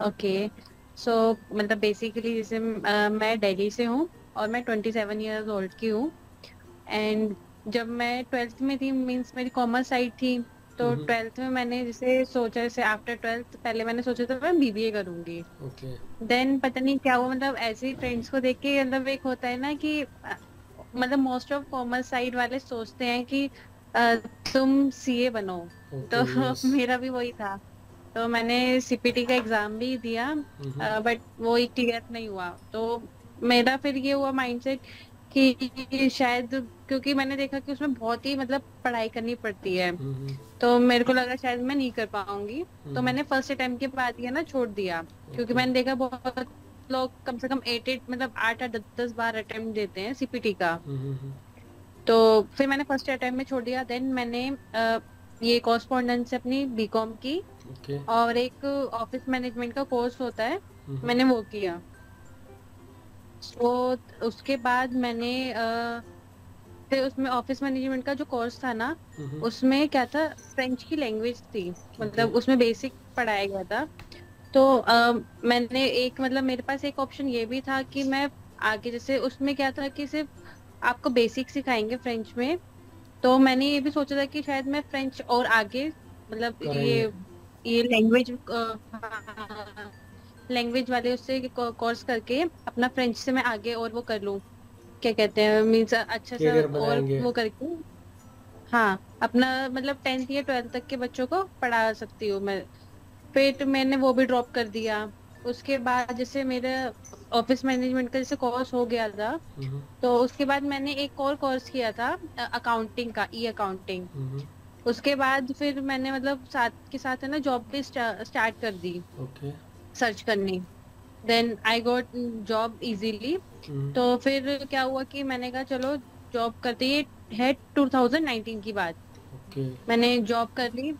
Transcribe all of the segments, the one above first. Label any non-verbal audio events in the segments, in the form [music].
Okay so मतलब basically जैसे मैं दिल्ली से हूँ और मैं ट्वेंटी सेवन ईयर्स ओल्ड की हूँ। एंड जब मैं ट्वेल्थ में थी मींस मेरी कॉमर्स साइड थी तो ट्वेल्थ में मैंने जैसे सोचा जैसे आफ्टर ट्वेल्थ पहले मैंने सोचा था मैं बीबीए करूँगी। देन पता नहीं क्या हुआ मतलब ऐसे ही फ्रेंड्स को देख के मतलब एक होता है ना कि मतलब मोस्ट ऑफ़ कॉमर्स साइड वाले सोचते हैं कि तुम सीए बनो। ओके तो यस [laughs] मेरा भी वही था। तो मैंने सीपीटी का एग्ज़ाम भी दिया बट वो ही क्लियर नहीं हुआ। तो मेरा फिर ये हुआ माइंडसेट कि शायद क्योंकि मैंने देखा कि उसमें बहुत ही मतलब पढ़ाई करनी पड़ती है। तो मेरे को लगा शायद मैं नहीं कर पाऊँगी। तो मैंने फ़र्स्ट अटेम्प्ट के बाद ये ना छोड़ दिया क्योंकि मैंने देखा बहुत लोग कम से कम एट एट मतलब आठ आठ दस बार अटेम्प्ट देते हैं सीपीटी का। तो फिर मैंने फ़र्स्ट अटेम्प्ट में छोड़ दिया। देन मैंने ये कॉरस्पॉन्डेंस से अपनी बीकॉम की। ओके और एक ऑफ़िस मैनेजमेंट का कोर्स होता है। हम्म। मैंने वो किया। तो उसके बाद मैंने फिर उसमें ऑफ़िस मैनेजमेंट का जो कोर्स था ना हम्म। उसमें क्या था फ्रेंच की लैंग्वेज थी। मतलब उसमें बेसिक पढ़ाया गया था। तो अ, मैंने एक मतलब मेरे पास एक ऑप्शन ये भी था कि मैं आगे जैसे उसमें क्या था कि सिर्फ़ आपको बेसिक सिखाएँगे फ्रेंच में। तो मैंने ये भी सोचा था कि शायद मैं फ्रेंच और आगे मतलब ये ये लैंग्वेज लैंग्वेज वाले उससे कोर्स करके अपना फ्रेंच से मैं आगे और वो कर लूँ। क्या कहते हैं मीन्स अच्छा सा और वो करके। हाँ अपना मतलब टेंथ या ट्वेल्थ तक के बच्चों को पढ़ा सकती हूँ मैं। फिर मैंने वो भी ड्रॉप कर दिया। उसके बाद जैसे मेरे ऑफ़िस मैनेजमेंट का जैसे कोर्स हो गया था हम्म। तो उसके बाद मैंने एक और कोर्स किया था अकाउंटिंग का ई अकाउंटिंग हम्म। उसके बाद फिर मैंने मतलब साथ के साथ है ना जॉब भी स्टार्ट कर दी। ओके सर्च करनी। Then I got job easily तो फिर क्या हुआ कि मैंने कहा चलो जॉब करते ये है 2019 की बात। ओके मैंने जॉब कर ली।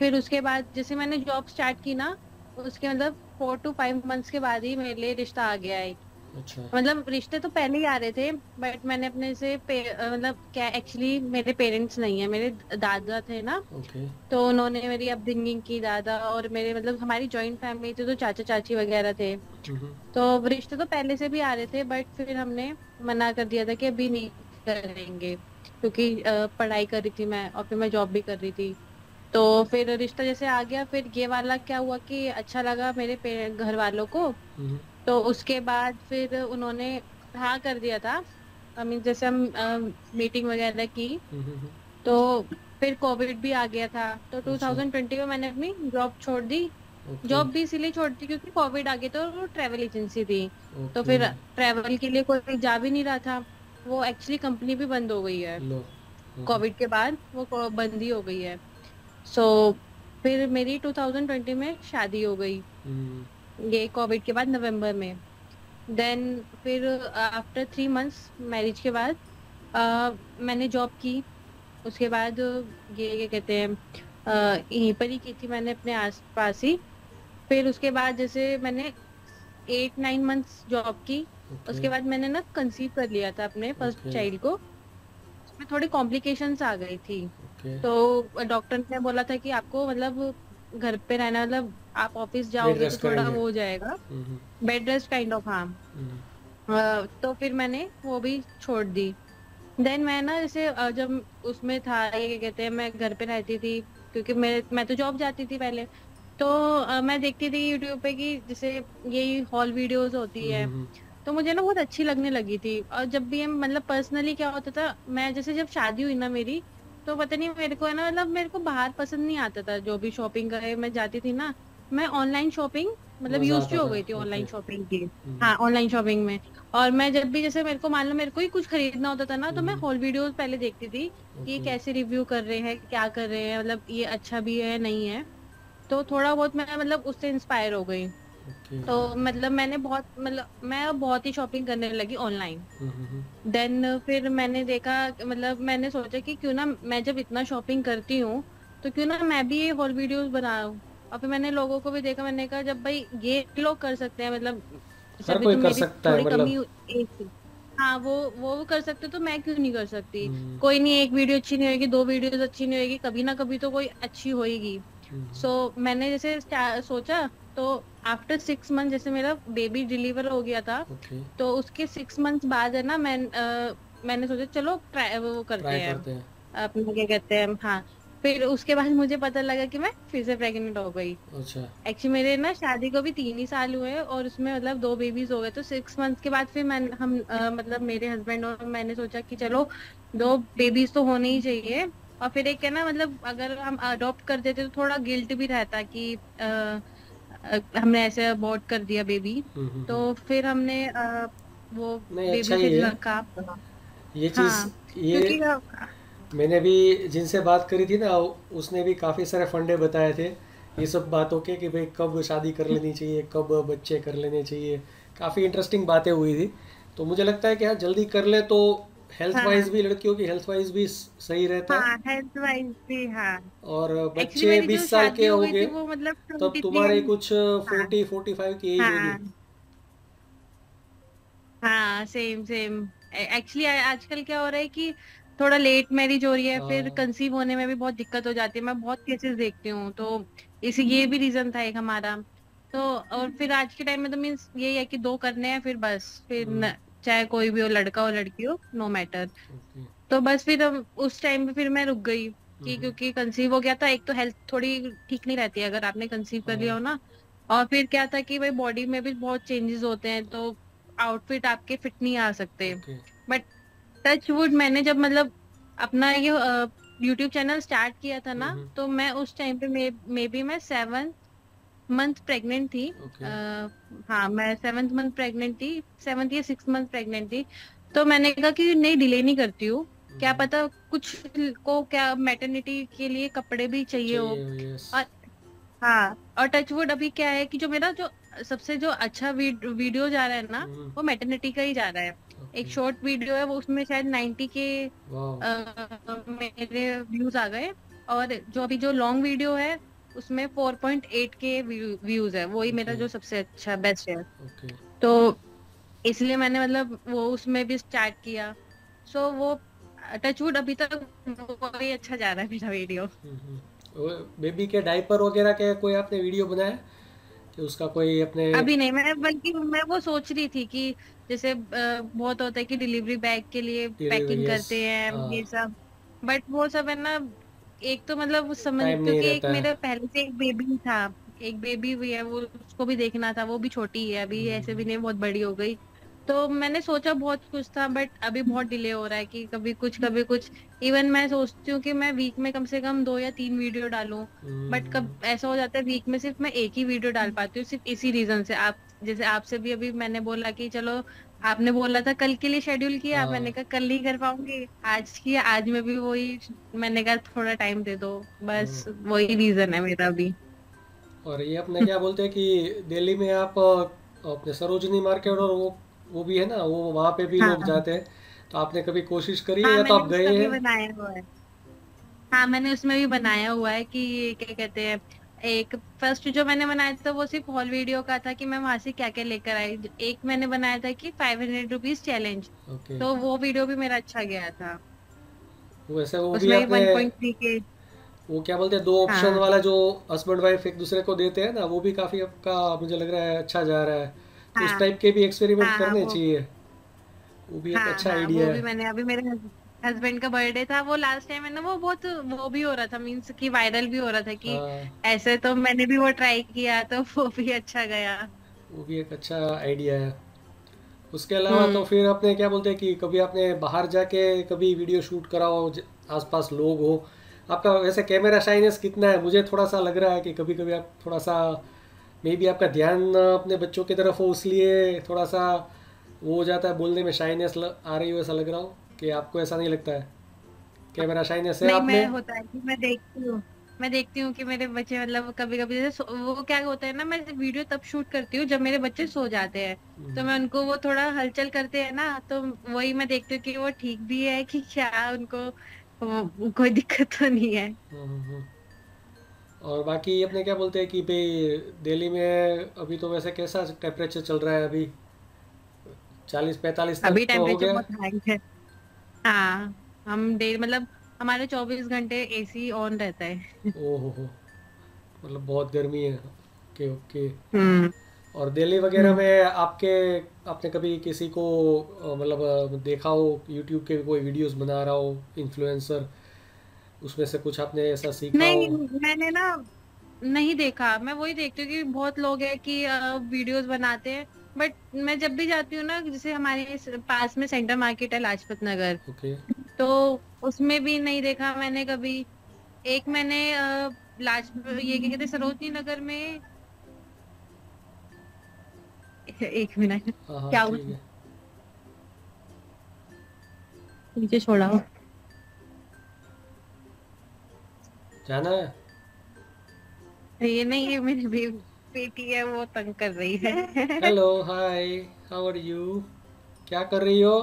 फिर उसके बाद जैसे मैंने जॉब स्टार्ट की ना उसके मतलब फोर टू फाइव मंथ्स के बाद ही मेरे लिए रिश्ता आ गया है अच्छा। मतलब रिश्ते तो पहले ही आ रहे थे बट मैंने अपने से मतलब क्या एक्चुअली मेरे पेरेंट्स नहीं है मेरे दादा थे ना। ओके। तो उन्होंने मेरी अपब्रिंगिंग की दादा और मेरे मतलब हमारी जॉइंट फैमिली थी तो चाचा चाची वगैरह थे। हम्म। तो रिश्ते तो पहले से भी आ रहे थे बट फिर हमने मना कर दिया था कि अभी नहीं करेंगे क्योंकि पढ़ाई कर रही थी मैं और फिर मैं जॉब भी कर रही थी। तो फिर रिश्ता जैसे आ गया फिर ये वाला क्या हुआ कि अच्छा लगा मेरे घर वालों को। हम्म। तो उसके बाद फिर उन्होंने हाँ कर दिया था। आई मीन जैसे हम मीटिंग वगैरह की हम्म तो फिर कोविड भी आ गया था। तो अच्छा। 2020 में मैंने अपनी जॉब छोड़ दी। ओके। जॉब भी इसीलिए छोड़ दी क्योंकि कोविड आ गया तो वो ट्रैवल एजेंसी थी। तो फिर ट्रैवल के लिए कोई जा भी नहीं रहा था। वो एक्चुअली कंपनी भी बंद हो गई है। हम्म कोविड के बाद वो बंद ही हो गई है। सो so, फिर मेरी 2020 में शादी हो गई। हम्म। ये कोविड के बाद नवंबर में। देन फिर आफ्टर थ्री मंथ्स मैरिज के बाद अ, मैंने जॉब की। उसके बाद ये क्या कहते हैं यहीं पर ही की थी मैंने अपने आस पास ही। फिर उसके बाद जैसे मैंने एट नाइन मंथ्स जॉब की। ओके उसके बाद मैंने ना कंसीव कर लिया था अपने फ़र्स्ट ओके चाइल्ड को। उसमें थोड़ी कॉम्प्लिकेशंस आ गई थी। ओके तो डॉक्टर ने बोला था कि आपको मतलब घर पे रहना मतलब आप ऑफ़िस जाओगे तो थोड़ा वो हो जाएगा। बेड रेस्ट काइंड ऑफ़ हाँ। हम्म तो फिर मैंने वो भी छोड़ दी। देन मैं ना जैसे जब उसमें था ये क्या कहते हैं मैं घर पे रहती थी क्योंकि मैं मैं तो जॉब जाती थी पहले। तो अ, मैं देखती थी यूट्यूब पे कि जैसे यही हॉल वीडियोस होती है। तो मुझे ना बहुत अच्छी लगने लगी थी। और जब भी मतलब पर्सनली क्या होता था मैं जैसे जब शादी हुई ना मेरी तो पता नहीं मेरे को है ना मतलब मेरे को बाहर पसंद नहीं आता था। जो भी शॉपिंग करे मैं जाती थी ना मैं ऑनलाइन शॉपिंग मतलब यूज़ हो गई थी ऑनलाइन शॉपिंग की। हम्म हाँ ऑनलाइन शॉपिंग में। और मैं जब भी जैसे मेरे को मान लो मेरे को ही कुछ खरीदना होता था ना तो मैं हॉल वीडियोस पहले देखती थी कि ये कैसे रिव्यू कर रहे हैं क्या कर रहे हैं मतलब ये अच्छा भी है नहीं है। तो थोड़ा बहुत मैं मतलब उससे इंस्पायर हो गई। तो मतलब मैंने बहुत मतलब मैं अब बहुत ही शॉपिंग करने लगी ऑनलाइन देन फिर मैंने देखा मतलब मैंने सोचा कि क्यों ना मैं जब इतना शॉपिंग करती हूँ तो क्यों ना मैं भी ये हॉल वीडियोस बनाऊँ और फिर मैंने लोगों को भी देखा मैंने कहा जब भाई ये लोग कर सकते हैं मतलब हर कोई तो कर सकता है मतलब हाँ। वो वो कर सकते तो मैं क्यों नहीं कर सकती? हम्म। कोई नहीं एक वीडियो अच्छी नहीं होगी दो वीडियोस अच्छी नहीं होगी कभी ना कभी तो कोई अच्छी होएगी। हम्म। सो मैंने जैसे सोचा तो आफ्टर सिक्स मंथ जैसे मेरा बेबी डिलीवर हो गया था ओके तो उसके सिक्स मंथ बाद है ना मैं अ, मैंने सोचा चलो ट्राई वो करते हैं। अपना क्या कहते हैं हाँ फिर उसके बाद मुझे पता लगा कि मैं फिर से प्रेग्नेंट हो गई। अच्छा। एक्चुअली मेरे ना शादी को भी तीन ही साल हुए और उसमें मतलब दो बेबीज हो गए तो सिक्स मंथ के बाद फिर मैं हम अ, मतलब मेरे हस्बैंड और मैंने सोचा कि चलो दो बेबीज तो होने ही चाहिए। और फिर एक है ना मतलब अगर हम अडॉप्ट कर देते तो थोड़ा गिल्ट भी रहता कि अ, हमने ऐसे अबॉर्ट कर दिया बेबी हम्म हम्म तो हम्म। फिर हमने अ, वो बेबी अच्छा रखा ये हाँ ये क्योंकि मैंने भी जिनसे बात करी थी ना उसने भी काफ़ी सारे फंडे बताए थे। ये सब बातों के कि भाई कब शादी कर लेनी चाहिए कब बच्चे कर लेने चाहिए काफ़ी इंटरेस्टिंग बातें हुई थी। तो मुझे लगता है कि हाँ जल्दी कर ले तो हेल्थ वाइज हाँ। भी लड़कियों की हेल्थ वाइज भी सही रहता है। हाँ हेल्थ वाइज भी हाँ। और बच्चे बीस साल के हो होंगे मतलब तब तुम्हारे कुछ हाँ। फोर्टी फोर्टी फाइव की एज होगी। हाँ। हाँ सेम सेम एक्चुअली आजकल क्या हो रहा है कि थोड़ा लेट मैरिज हो रही है फिर हाँ। कंसीव होने में भी बहुत दिक्कत हो जाती है। मैं बहुत केसेस देखती हूँ तो इसी ये भी रीजन था एक हमारा। तो और फिर आज के टाइम में तो मीन्स यही है कि दो करने हैं फिर बस फिर हम्म चाहे कोई भी हो लड़का हो लड़की हो नो मैटर तो बस फिर उस टाइम पे फिर मैं रुक गई कि हम्म क्योंकि कंसीव हो गया था एक तो हेल्थ थोड़ी ठीक नहीं रहती है अगर आपने कंसीव कर लिया हाँ। हो ना। और फिर क्या था कि भाई बॉडी में भी बहुत चेंजेस होते हैं तो आउटफिट आपके फिट नहीं आ सकते। बट टच वुड मैंने जब मतलब अपना ये यूट्यूब चैनल स्टार्ट किया था ना तो मैं उस टाइम पे मे मे बी मैं सेवन मंथ प्रेग्नेंट थी। आ, हाँ मैं सेवन्थ मंथ प्रेग्नेंट थी सेवन्थ या सिक्स मंथ प्रेग्नेंट थी। तो मैंने कहा कि नहीं डिले नहीं करती हूँ। क्या हम्म। पता कुछ को क्या मैटरनिटी के लिए कपड़े भी चाहिए हो। चाहिए यस और हाँ और टचवुड अभी क्या है कि जो मेरा जो सबसे जो अच्छा वीडियो जा रहा है ना हम्म। वो मैटरनिटी का ही जा रहा है। एक शॉर्ट वीडियो है वो उसमें शायद 90 के अ, मेरे व्यूज़ आ गए। और जो अभी जो लॉन्ग वीडियो है उसमें 4.8 के व्यूज़ है। वही मेरा जो सबसे अच्छा बेस्ट है। ओके तो इसलिए मैंने मतलब वो उसमें भी स्टार्ट किया। सो वो टचवुड अभी तक वही अच्छा जा रहा है मेरा वीडियो बेबी के डायपर वगैरह के कोई आपने वीडियो बनाया? उसका कोई अपने अभी नहीं मैं बल्कि मैं वो सोच रही थी कि जैसे बहुत होता है कि डिलीवरी बैग के लिए पैकिंग करते हैं हाँ। ये सब। बट वो सब है ना एक तो मतलब उस समझ क्योंकि एक मेरे पहले से एक बेबी था एक बेबी हुई है वो उसको भी देखना था वो भी छोटी है अभी ऐसे भी नहीं बहुत बड़ी हो गई। तो मैंने सोचा बहुत कुछ था बट अभी बहुत डिले हो रहा है कि कभी कुछ कभी कुछ। इवन मैं सोचती हूँ कि मैं वीक में कम से कम दो या तीन वीडियो डालूं। बट कब हम्म ऐसा हो जाता है वीक में सिर्फ़ मैं एक ही वीडियो डाल पाती हूँ सिर्फ़ इसी रीजन से। आप जैसे आपसे भी अभी मैंने बोला कि चलो आपने बोला था कल के लिए शेड्यूल किया मैंने हाँ कहा कल नहीं कर पाऊँगी आज किया आज में भी वही मैंने कहा थोड़ा टाइम दे दो बस हम्म वही रीजन है मेरा भी और ये अपने क्या बोलते हैं कि दिल्ली में आप अपने सरोजनी मार्केट और वो वो भी है ना वो वहाँ पे भी लोग हाँ। जाते हैं। तो आपने कभी कोशिश करी है हाँ या तो आप गए हैं? बनाया हुआ है। हाँ मैंने उसमें भी बनाया हुआ है कि क्या कहते हैं एक फ़र्स्ट जो मैंने बनाया था वो सिर्फ़ हॉल वीडियो का था कि मैं वहाँ से क्या क्या लेकर आई। एक मैंने बनाया था कि फाइव हंड्रेड रुपीज़ चैलेंज तो वो वीडियो भी मेरा अच्छा गया था। वैसे वो भी आपने के वो क्या बोलते हैं दो ऑप्शन हाँ। वाला जो हस्बैंड वाइफ एक दूसरे को देते हैं ना वो भी काफ़ी आपका मुझे लग रहा है अच्छा जा रहा है। तो हाँ। टाइप के भी एक्सपेरिमेंट हाँ हाँ करने चाहिए। वो भी हाँ, एक हाँ अच्छा हाँ आइडिया वो भी है। मैंने अभी मेरे हस्बैंड का बर्थडे था वो लास्ट टाइम है ना वो बहुत वो भी हो रहा था मीन्स कि वायरल भी हो रहा था कि हाँ। ऐसे तो मैंने भी वो ट्राई किया तो [laughs] वो भी अच्छा गया। वो भी एक अच्छा आइडिया है। उसके अलावा तो हम्म। फिर आपने क्या बोलते हैं कि कभी आपने बाहर जाके कभी वीडियो शूट करा हो आसपास लोग हो? आपका वैसे कैमरा शाइनेस कितना है? मुझे थोड़ा सा लग रहा है कि कभी कभी आप थोड़ा सा मे बी आपका ध्यान अपने बच्चों की तरफ़ हो इसलिए थोड़ा सा वो हो जाता है बोलने में शाइनेस आ रही हो ऐसा लग रहा हो कि आपको ऐसा नहीं लगता है। कैमरा शाइनेस है नहीं आप मैं? होता है कि मैं देखती हूँ मैं देखती हूँ कि मेरे बच्चे मतलब कभी कभी जैसे वो क्या होता है ना मैं वीडियो तब शूट करती हूँ जब मेरे बच्चे सो जाते हैं। तो हम्म, मैं उनको वो थोड़ा हलचल करते हैं ना तो वही मैं देखती हूँ कि वो ठीक भी है कि क्या उनको कोई दिक्कत तो नहीं है। हम्म, हम्म। और बाकी अपने क्या बोलते हैं कि भाई दिल्ली में अभी तो वैसे कैसा टेम्परेचर चल रहा है अभी? चालीस पैंतालीस तक अभी तो हो टेम्परेचर गया। बहुत हाई है। हाँ हम डे मतलब हमारे चौबीस घंटे एसी ऑन रहता है। ओहो मतलब बहुत गर्मी है। Okay okay. हम्म। और दिल्ली वगैरह में आपके आपने कभी किसी को मतलब देखा हो यूट्यूब के कोई वीडियोस बना रहा हो इन्फ्लुएंसर उसमें से कुछ आपने ऐसा सीखा नहीं हो मैंने ना नहीं देखा। मैं वही देखती हूँ कि बहुत लोग हैं कि वीडियोस बनाते हैं बट मैं जब भी जाती हूँ ना जैसे हमारे पास में सेंटर मार्केट है लाजपत नगर। ओके। तो उसमें भी नहीं देखा मैंने कभी। एक मैंने लाज ये क्या कहते सरोजनी नगर में एक मिनट। हाँ हाँ क्या नीचे छोड़ा हो जाना है? ये नहीं ये मेरी बे, बेटी है वो तंग कर रही है। Hello hi how are you क्या कर रही हो?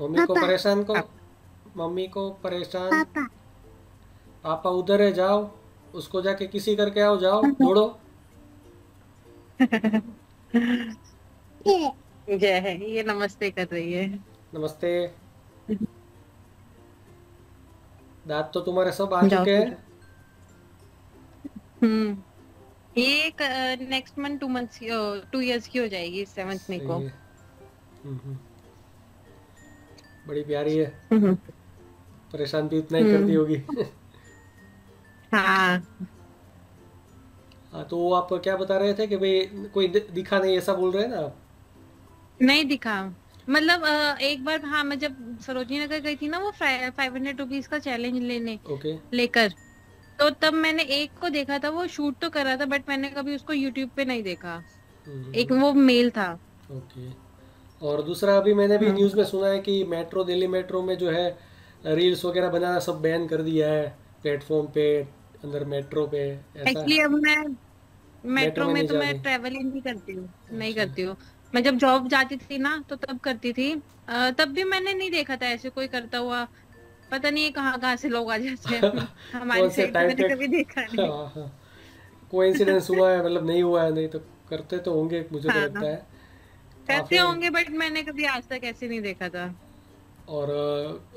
मम्मी को परेशान को मम्मी को परेशान। पापा। पापा उधर है जाओ। उसको जाके किसी करके आओ जाओ दौड़ो [laughs] ये ये नमस्ते कर रही है। नमस्ते। दांत तो तुम्हारे सब आ चुके हैं। हम्म। ये next month two months two years की हो जाएगी सेवन्थ में को। बड़ी प्यारी है। परेशान भी उतना ही करती हम्म। होगी। हाँ। हाँ तो आप क्या बता रहे थे कि भाई कोई दिखा नहीं ऐसा बोल रहे हैं ना आप? नहीं दिखा। मतलब एक बार हाँ मैं जब सरोजनी नगर गई थी ना वो फाइव हंड्रेड रुपीज़ का चैलेंज लेने ओके लेकर तो तब मैंने एक को देखा था वो शूट तो कर रहा था बट मैंने कभी उसको यूट्यूब पे नहीं देखा। हम्म, एक वो मेल था। ओके और दूसरा अभी मैंने भी हाँ। न्यूज़ में सुना है कि मेट्रो दिल्ली मेट्रो में जो है रील्स वगैरह बनाना सब बैन कर दिया है प्लेटफॉर्म पे अंदर मेट्रो पे एक्चुअली अब मैं मेट्रो में में तो मैं रही ट्रेवल ही नहीं करती हूँ नहीं अच्छा। करती हूँ। मैं जब जॉब जाती थी ना तो तब करती थी। अ, तब भी मैंने नहीं देखा था ऐसे कोई करता हुआ। पता नहीं कहाँ कहाँ से लोग आ जाते हैं। [laughs] हमारी से तो मैंने कभी देखा नहीं। हाँ हाँ। कोइंसिडेंस हुआ है मतलब नहीं हुआ है नहीं तो करते तो होंगे मुझे तो हाँ लगता है। करते होंगे बट मैंने कभी आज तक ऐसे नहीं देखा था। और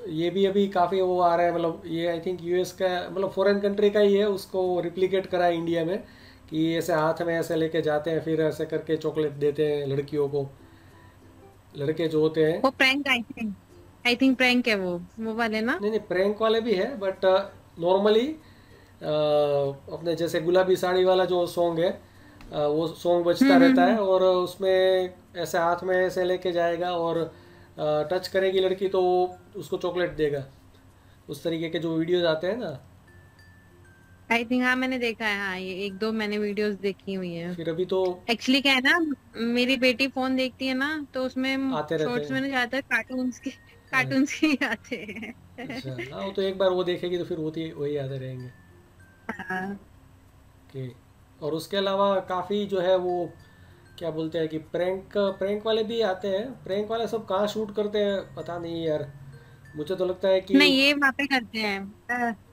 ये भी अभी काफ़ी वो आ रहा है मतलब ये आई थिंक यूएस का मतलब फॉरेन कंट्री का ही है उसको रिप्लिकेट करा है इंडिया में। कि ऐसे हाथ में ऐसे लेके जाते हैं फिर ऐसे करके चॉकलेट देते हैं लड़कियों को। लड़के जो होते हैं। वो prank I think I think prank है वो वो वाले ना? नहीं नहीं प्रैंक वाले भी है बट नॉर्मली अपने जैसे गुलाबी साड़ी वाला जो सॉन्ग है अ, वो सॉन्ग बजता हम्म रहता हम्म है और उसमें ऐसे हाथ में ऐसे लेके जाएगा और टच करेगी लड़की तो उसको चॉकलेट देगा। उस तरीके के जो वीडियोज़ आते हैं ना आई थिंक हाँ मैंने देखा है हाँ ये एक दो मैंने वीडियोस देखी हुई हैं। फिर अभी तो एक्चुअली क्या है ना मेरी बेटी फ़ोन देखती है ना तो उसमें आते शॉर्ट्स हैं। में कार्टून्स के हाँ, कार्टून्स के ही आते हैं। अच्छा हाँ वो तो एक बार वो देखेगी तो फिर वो तो वही आते रहेंगे। हाँ। ओके और उसके अलावा काफ़ी जो है वो क्या बोलते हैं कि प्रैंक प्रैंक वाले भी आते हैं। प्रैंक वाले सब कहाँ शूट करते हैं पता नहीं यार। मुझे तो लगता है कि नहीं ये वहाँ पे करते हैं।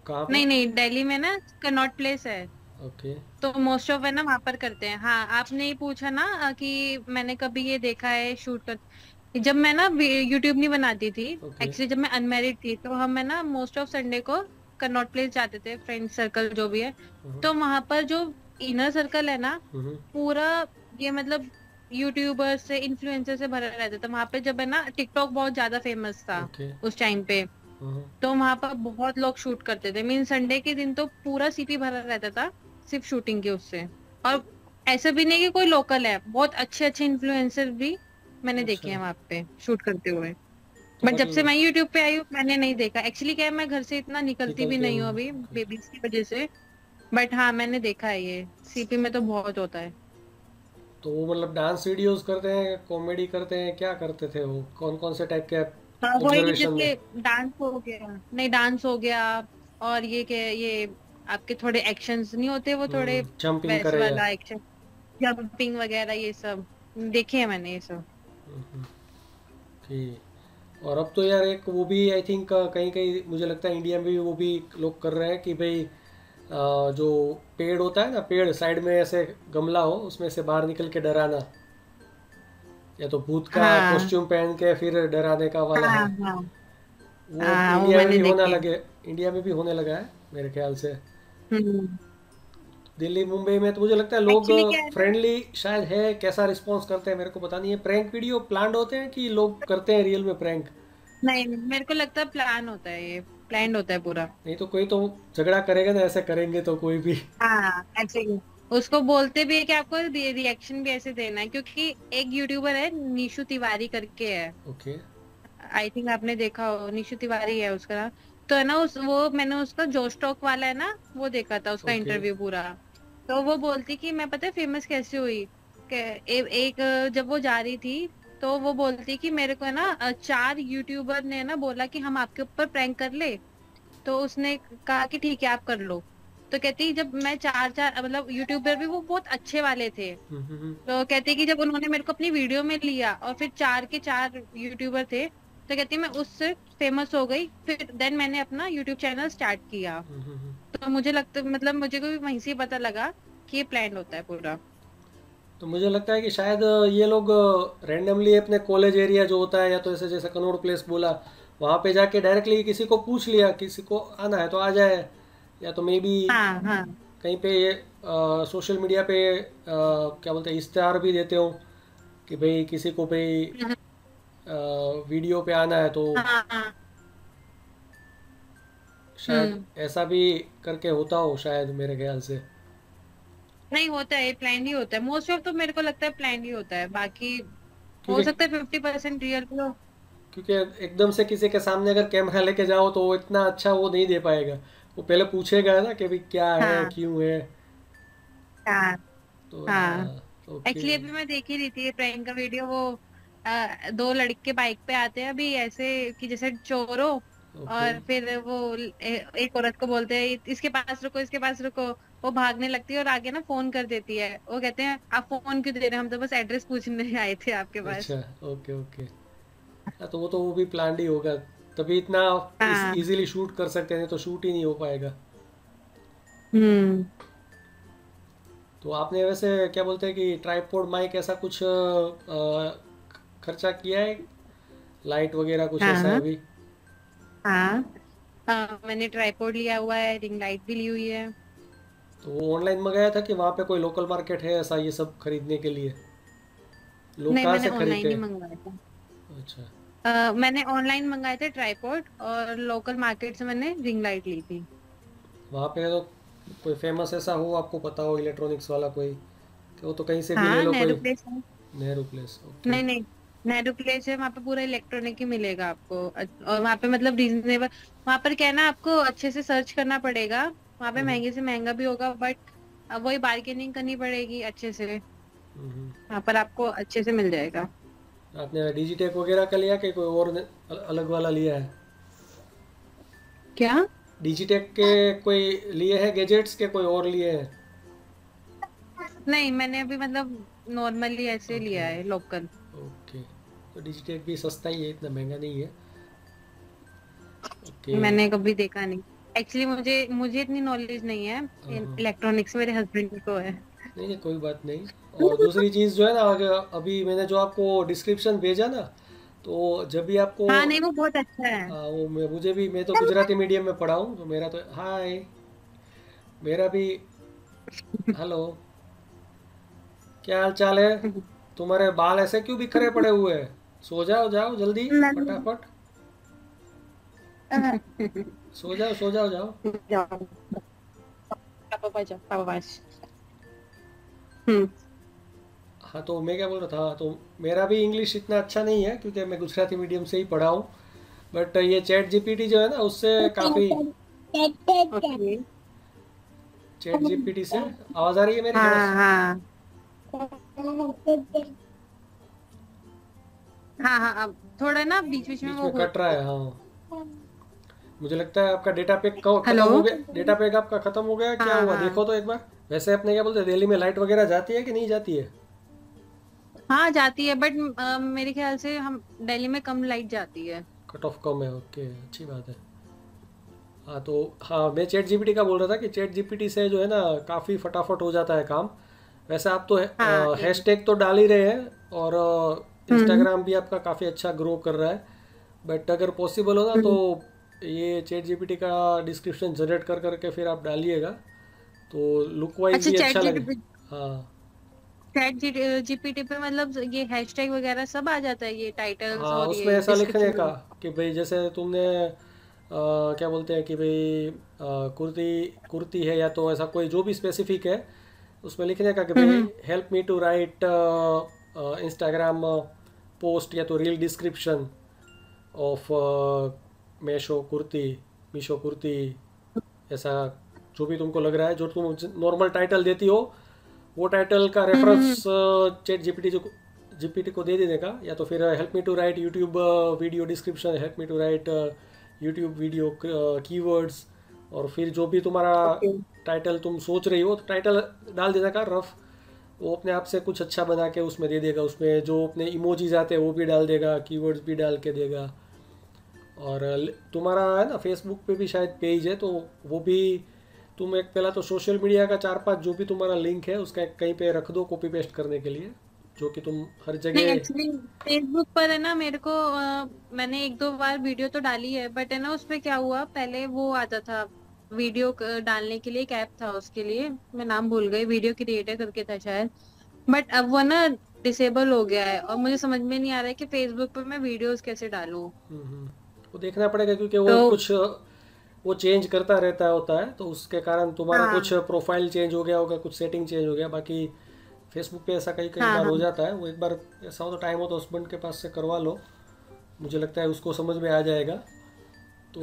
कहाँ नहीं नहीं दिल्ली में ना कनॉट प्लेस है। ओके। तो मोस्ट ऑफ़ है ना वहाँ पर करते हैं। हाँ आपने ये पूछा ना कि मैंने कभी ये देखा है शूट कर जब मैं ना यूट्यूब नहीं बनाती थी एक्चुअली जब मैं अनमेरिड थी तो हम है ना मोस्ट ऑफ़ संडे को कनॉट प्लेस जाते थे फ्रेंड सर्कल जो भी है। हम्म। तो वहाँ पर जो इनर सर्कल है ना हम्म। पूरा ये मतलब यूट्यूबर से इन्फ्लुएंसर से भरा रहता था। वहाँ पे जब है ना टिकटॉक बहुत ज़्यादा फ़ेमस था ओके। उस टाइम पे। तो वहाँ पर बहुत लोग शूट करते थे। मीन संडे के दिन तो पूरा सीपी भरा रहता था सिर्फ़ शूटिंग के उससे। और ऐसा भी नहीं कि कोई लोकल है। बहुत अच्छे अच्छे इन्फ्लुएंसर भी मैंने देखे अच्छा हैं वहाँ पे शूट करते हुए। बट जब से मैं यूट्यूब पे आई हूँ मैंने नहीं देखा। एक्चुअली क्या है मैं घर से इतना निकलती भी नहीं हूँ अभी बेबीज की वजह से। बट हाँ मैंने देखा है ये। सीपी में तो बहुत होता है। तो वो मतलब डांस वीडियोस करते हैं कॉमेडी करते हैं क्या करते थे वो? कौन कौन से टाइप के हाँ वही जैसे डांस हो गया। नहीं डांस हो गया और ये के ये आपके थोड़े एक्शंस नहीं होते वो थोड़े जंपिंग वैसे वाला एक्शन जंपिंग वगैरह ये सब। देखे हैं मैंने ये सब। ठीक और अब तो यार एक वो भी आई थिंक कहीं कहीं मुझे लगता है इंडिया में भी वो भी लोग कर रहे हैं कि भाई जो पेड़ होता है ना पेड़ साइड में ऐसे गमला हो उसमें से बाहर निकल के डराना। या तो भूत का हाँ। कॉस्ट्यूम पहन के फिर डराने का वाला हाँ है। हाँ। वो हाँ इंडिया में मैंने भी होने देखे। लगे इंडिया में भी होने लगा है मेरे ख्याल से। हम्म। दिल्ली मुंबई में तो मुझे लगता है लोग फ्रेंडली शायद है कैसा रिस्पॉन्स करते हैं मेरे को पता नहीं है। प्रैंक वीडियो प्लान्ड होते हैं कि लोग करते हैं रियल में प्रैंक नहीं मेरे को लगता है प्लान होता है ये। प्लान होता है पूरा। नहीं तो कोई तो झगड़ा करेगा ना ऐसे करेंगे तो कोई भी। हाँ एक्चुअली उसको बोलते भी है कि आपको रिएक्शन भी ऐसे देना है क्योंकि एक यूट्यूबर है निशु तिवारी करके है। ओके आई थिंक आपने देखा हो निशु तिवारी है उसका नाम। तो है ना उस वो मैंने उसका जो स्टॉक वाला है ना वो देखा था उसका इंटरव्यू पूरा। तो वो बोलती कि मैं पता है फ़ेमस कैसे हुई? ए, एक जब वो जा रही थी तो वो बोलती कि मेरे को है ना चार यूट्यूबर ने ना बोला कि हम आपके ऊपर प्रैंक कर ले। तो उसने कहा कि ठीक है आप कर लो। तो कहती जब मैं चार चार मतलब यूट्यूबर भी वो बहुत अच्छे वाले थे। हम्म हम्म हम्म, तो कहती कि जब उन्होंने मेरे को अपनी वीडियो में लिया और फिर चार के चार यूट्यूबर थे तो कहती मैं उससे फ़ेमस हो गई फिर देन मैंने अपना यूट्यूब चैनल स्टार्ट किया। तो मुझे लगता मतलब मुझे को भी वहीं से पता लगा कि ये प्लान होता है पूरा। तो मुझे लगता है कि शायद ये लोग रैंडमली अपने कॉलेज एरिया जो होता है या तो ऐसे जैसे कनौड़ प्लेस बोला वहाँ पे जाके डायरेक्टली किसी को पूछ लिया किसी को आना है तो आ जाए। या तो मे बी हाँ हाँ। कहीं पे ये सोशल मीडिया पे अ, क्या बोलते हैं इश्तेहार भी देते हो कि भाई किसी को भाई हम्म, वीडियो पे आना है तो हाँ शायद हम्म। ऐसा भी करके होता हो शायद मेरे ख्याल से। नहीं होता है प्लान ही होता है। मोस्ट ऑफ़ तो मेरे को लगता है प्लान ही होता है। बाकी हो सकता है फिफ्टी परसेंट रियल भी हो। क्योंकि एकदम से किसी के सामने अगर कैमरा लेके जाओ तो वो इतना अच्छा वो नहीं दे पाएगा। वो पहले पूछेगा ना कि भाई क्या है हाँ। क्यों है? हाँ। तो हाँ। हाँ एक्चुअली अभी मैं देख ही रही थी प्रैंक का वीडियो वो अ, दो लड़के बाइक पे आते हैं अभी ऐसे कि जैसे चोर हो और फिर वो ए, एक औरत को बोलते हैं इसके पास रुको इसके पास रुको। वो भागने लगती है और आगे ना फ़ोन कर देती है। वो कहते हैं आप फ़ोन क्यों दे रहे हैं? हम तो बस एड्रेस पूछने आए थे आपके पास। अच्छा ओके ओके। हाँ तो वो तो वो भी प्लान ही होगा। तभी इतना हाँ। इजीली शूट कर सकते हैं तो शूट ही नहीं हो पाएगा। हम्म। तो आपने वैसे क्या बोलते हैं कि ट्राइपॉड माइक ऐसा कुछ अ, खर्चा किया है? लाइट वगैरह कुछ ऐसा है। हाँ अभी? हाँ। हाँ मैंने ट्राइपॉड लिया हुआ है रिंग लाइट भी ली हुई है। तो वो ऑनलाइन मंगाया था कि वहाँ पे कोई लोकल मार्केट है ऐसा ये सब खरीदने के लिए? लोग नहीं कहाँ मैंने से खरीदते ही हैं? मंगवाया था। अच्छा। मैंने ऑनलाइन मंगाए थे ट्राइपॉड और लोकल मार्केट से मैंने रिंग लाइट ली थी। वहाँ पे तो कोई फ़ेमस ऐसा हो आपको पता हो इलेक्ट्रॉनिक्स वाला कोई वो तो कहीं से भी ले हाँ लो नेहरू कोई। प्लेस नेहरू प्लेस ओके नहीं नहीं नेहरू प्लेस है वहाँ पे पूरा इलेक्ट्रॉनिक ही मिलेगा आपको। और वहाँ पे मतलब रीजनेबल वहाँ पर क्या ना आपको अच्छे से सर्च करना पड़ेगा। वहाँ पे हम्म। महँगे से महँगा भी होगा बट वही बार्गेनिंग करनी पड़ेगी अच्छे से। हम्म। वहाँ पर आपको अच्छे से मिल जाएगा। आपने डिजिटेक वगैरह का लिया कि कोई और अलग वाला लिया है? क्या? डिजिटेक के कोई लिए हैं गैजेट्स के कोई और लिए हैं? नहीं मैंने अभी मतलब नॉर्मली ऐसे ओके लिया है लोकल ओके okay. तो डिजिटेक भी सस्ता ही है इतना महँगा नहीं है। ओके मैंने कभी देखा नहीं। एक्चुअली मुझे मुझे इतनी नॉलेज नहीं है। हाँ हाँ। इलेक्ट्रॉनिक्स मेरे हस्बैंड को है। नहीं कोई बात नहीं। और दूसरी चीज़ जो है ना अभी मैंने जो आपको डिस्क्रिप्शन भेजा ना तो जब भी आपको हाँ नहीं वो बहुत अच्छा है हाँ वो मैं मुझे भी मैं तो गुजराती मीडियम में पढ़ा हूँ तो मेरा तो हाय मेरा भी हेलो क्या हाल चाल है तुम्हारे बाल ऐसे क्यों बिखरे पड़े हुए हैं सो जाओ जाओ जल्दी फटाफट सो जाओ सो जाओ जाओ जाओ पापा जाओ पापा हम्म हाँ तो मैं क्या बोल रहा था तो मेरा भी इंग्लिश इतना अच्छा नहीं है क्योंकि मैं गुजराती मीडियम से ही पढ़ा हूँ। बट ये चैट जीपीटी जो है ना उससे काफ़ी चैट जीपीटी से? आवाज़ आ रही है मेरी? हाँ हाँ। हाँ हाँ अब थोड़ा ना बीच बीच में वो कट रहा है हाँ। मुझे लगता है आपका डेटा पैक खत्म हो गया? डेटा पैक आपका खत्म हो गया? क्या हाँ हुआ? हाँ। देखो तो एक बार। वैसे अपने क्या बोलते हैं दिल्ली में लाइट वगैरह जाती है कि नहीं जाती है? हाँ जाती है बट मेरे ख्याल से हम दिल्ली में कम लाइट जाती है। कट ऑफ़ कम है ओके अच्छी बात है। हाँ तो हाँ मैं चैट जीपीटी का बोल रहा था कि चैट जीपीटी से जो है ना काफ़ी फटाफट हो जाता है काम। वैसे आप तो हाँ हैशटैग तो डाल ही रहे हैं और हम्म। इंस्टाग्राम भी आपका काफ़ी अच्छा ग्रो कर रहा है। बट अगर पॉसिबल हो ना तो हम्म। ये चैट जीपीटी का डिस्क्रिप्शन जनरेट कर करके फिर आप डालिएगा। तो लुक वाइज अच्छा भी अच्छा लगे। हाँ। चैट जीपीटी पे मतलब ये हैशटैग वगैरह सब आ जाता है ये टाइटल्स हाँ और उसमें ऐसा लिखने का कि भाई जैसे तुमने अ, क्या बोलते हैं कि भाई कुर्ती कुर्ती है या तो ऐसा कोई जो भी स्पेसिफिक है उसमें लिखने का कि भाई help me to write Instagram post या तो reel description of Meesho kurti Meesho kurti ऐसा जो भी तुमको लग रहा है जो तुम नॉर्मल टाइटल देती हो वो टाइटल का रेफरेंस चैट जीपीटी जो जीपीटी को दे देने का या तो फिर help me to write YouTube video description help me to write YouTube video keywords और फिर जो भी तुम्हारा टाइटल तुम सोच रही हो तो टाइटल डाल देना का रफ वो अपने आप से कुछ अच्छा बना के उसमें दे देगा उसमें जो अपने इमोजीज आते हैं वो भी डाल देगा कीवर्ड्स भी डाल के देगा। और तुम्हारा है ना फेसबुक पे भी शायद पेज है तो वो भी तुम एक पहला तो सोशल मीडिया का चार पाँच जो भी तुम्हारा लिंक है उसका एक कहीं पे रख दो कॉपी पेस्ट करने के लिए जो कि तुम हर जगह एक्चुअली फेसबुक पर है ना मेरे को अ, मैंने एक दो बार वीडियो तो डाली है बट है ना उसपे क्या हुआ पहले वो आता था वीडियो डालने के लिए एक ऐप था उसके लिए मैं नाम भूल गई वीडियो क्रिएटर करके था शायद बट अब वो ना डिसेबल हो गया है और मुझे समझ में नहीं आ रहा है कि फेसबुक पर मैं वीडियोस कैसे डालूं हम्म, हम्म। वो देखना पड़ेगा क्योंकि वो तो कुछ वो चेंज करता रहता होता है तो उसके कारण तुम्हारा हाँ। कुछ प्रोफ़ाइल चेंज हो गया होगा कुछ सेटिंग चेंज हो गया बाकी फेसबुक पे ऐसा कई कई हाँ बार हो हाँ। जाता है वो एक बार ऐसा हो तो टाइम हो तो हस्बैंड के पास से करवा लो मुझे लगता है उसको समझ में आ जाएगा तो